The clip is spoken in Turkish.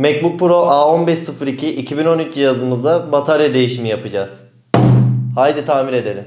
MacBook Pro A1502 2013 cihazımıza batarya değişimi yapacağız. Haydi tamir edelim.